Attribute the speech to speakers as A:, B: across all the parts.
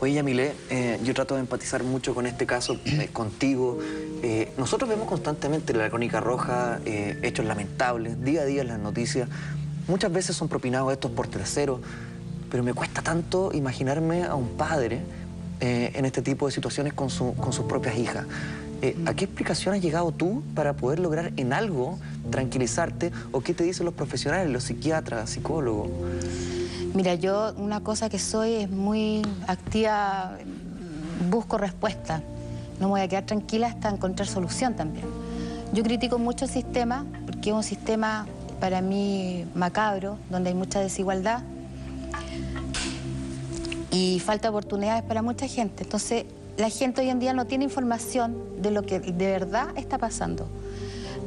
A: Oye, Yamile, eh, yo trato de empatizar mucho con este caso, eh, contigo. Eh, nosotros vemos constantemente en la crónica roja hechos lamentables, día a día en las noticias. Muchas veces son propinados estos por terceros, pero me cuesta tanto imaginarme a un padre en este tipo de situaciones con, con sus propias hijas. ¿A qué explicación has llegado tú para poder lograr en algo tranquilizarte o qué te dicen los profesionales, los psiquiatras, psicólogos?
B: Mira, yo una cosa que soy es muy activa, busco respuesta. No me voy a quedar tranquila hasta encontrar solución también. Yo critico mucho el sistema porque es un sistema para mí macabro, donde hay mucha desigualdad y falta oportunidades para mucha gente. Entonces, la gente hoy en día no tiene información de lo que de verdad está pasando.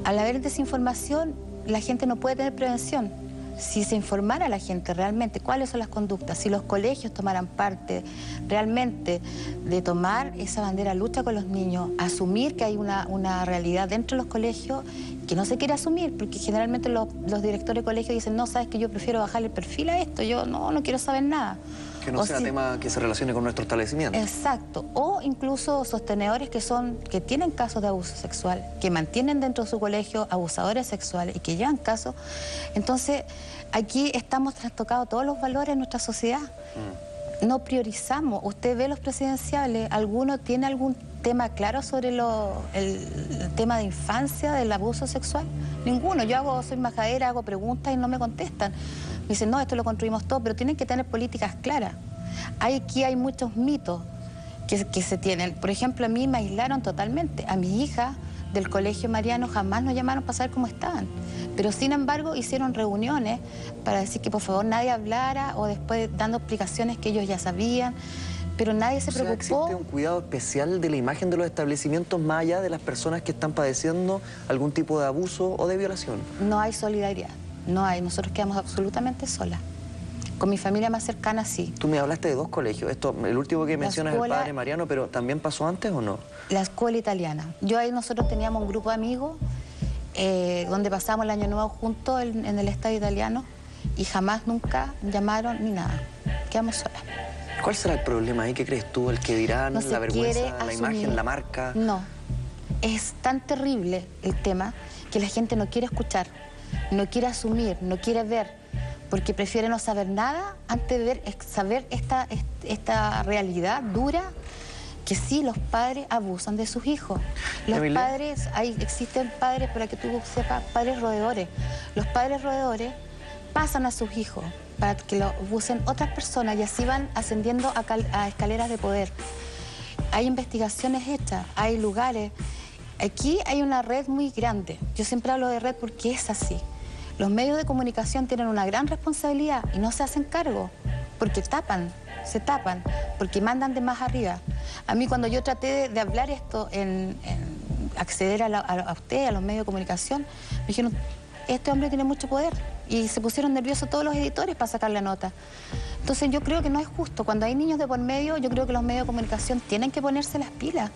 B: Al haber desinformación, la gente no puede tener prevención si se informara a la gente realmente cuáles son las conductas, si los colegios tomaran parte realmente de tomar esa bandera lucha con los niños, asumir que hay una, realidad dentro de los colegios que no se quiere asumir, porque generalmente los, directores de colegios dicen, no, sabes que yo prefiero bajar el perfil a esto, yo no, no quiero saber nada.
A: Que no sea tema que se relacione con nuestro establecimiento.
B: Exacto. O incluso sostenedores que son, que tienen casos de abuso sexual, que mantienen dentro de su colegio abusadores sexuales y que llevan casos. Entonces, aquí estamos trastocados todos los valores de nuestra sociedad. Mm. No priorizamos. Usted ve los presidenciales, ¿alguno tiene algún tema claro sobre el, tema de infancia, del abuso sexual? Ninguno. Yo hago, soy majadera, hago preguntas y no me contestan. Me dicen, no, esto lo construimos todo, pero tienen que tener políticas claras. aquí hay muchos mitos que, que se tienen. Por ejemplo, a mí me aislaron totalmente. A mi hija del Colegio Mariano jamás nos llamaron para saber cómo estaban. Pero sin embargo hicieron reuniones para decir que por favor nadie hablara o después dando explicaciones que ellos ya sabían. Pero nadie se preocupó.
A: ¿Existe un cuidado especial de la imagen de los establecimientos más allá de las personas que están padeciendo algún tipo de abuso o de violación?
B: No hay solidaridad, no hay. Nosotros quedamos absolutamente solas. Con mi familia más cercana sí.
A: Tú me hablaste de dos colegios. Esto, el último que mencionas es el padre Mariano, pero ¿también pasó antes o no?
B: La escuela italiana. Yo ahí nosotros teníamos un grupo de amigos eh, donde pasamos el año nuevo juntos en, el estadio italiano y jamás nunca llamaron ni nada. Quedamos solas.
A: ¿Cuál será el problema ahí? ¿Qué crees tú? ¿El que dirán? ¿La vergüenza? ¿La imagen? ¿La marca?
B: No. Es tan terrible el tema que la gente no quiere escuchar, no quiere asumir, no quiere ver porque prefiere no saber nada antes de ver, saber esta, esta realidad dura que sí, los padres abusan de sus hijos. Los padres, hay, existen padres, para que tú sepas, padres roedores. Los padres roedores pasan a sus hijos para que lo abusen otras personas y así van ascendiendo a, a escaleras de poder. Hay investigaciones hechas, hay lugares. Aquí hay una red muy grande. Yo siempre hablo de red porque es así. Los medios de comunicación tienen una gran responsabilidad y no se hacen cargo, porque tapan, se tapan, porque mandan de más arriba. A mí cuando yo traté de, hablar esto, en, acceder a, usted, a los medios de comunicación, me dijeron, este hombre tiene mucho poder. Y se pusieron nerviosos todos los editores para sacar la nota. Entonces yo creo que no es justo. Cuando hay niños de por medio, yo creo que los medios de comunicación tienen que ponerse las pilas.